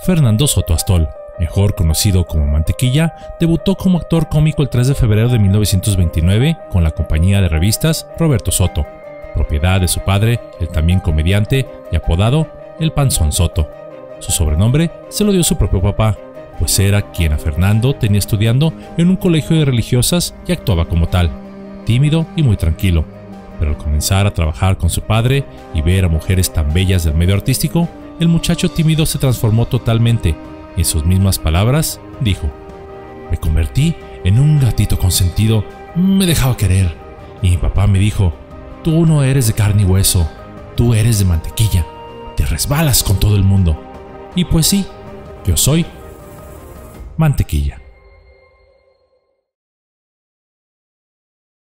Fernando Soto Astol, mejor conocido como Mantequilla, debutó como actor cómico el 3 de febrero de 1929 con la compañía de revistas Roberto Soto, propiedad de su padre, el también comediante y apodado El Panzón Soto. Su sobrenombre se lo dio su propio papá, pues era quien a Fernando tenía estudiando en un colegio de religiosas y actuaba como tal, tímido y muy tranquilo. Pero al comenzar a trabajar con su padre y ver a mujeres tan bellas del medio artístico, el muchacho tímido se transformó totalmente. En sus mismas palabras, dijo, me convertí en un gatito consentido, me dejaba querer. Y mi papá me dijo, tú no eres de carne y hueso, tú eres de mantequilla, te resbalas con todo el mundo. Y pues sí, yo soy mantequilla.